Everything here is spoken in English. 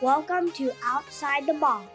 Welcome to Outside the Box.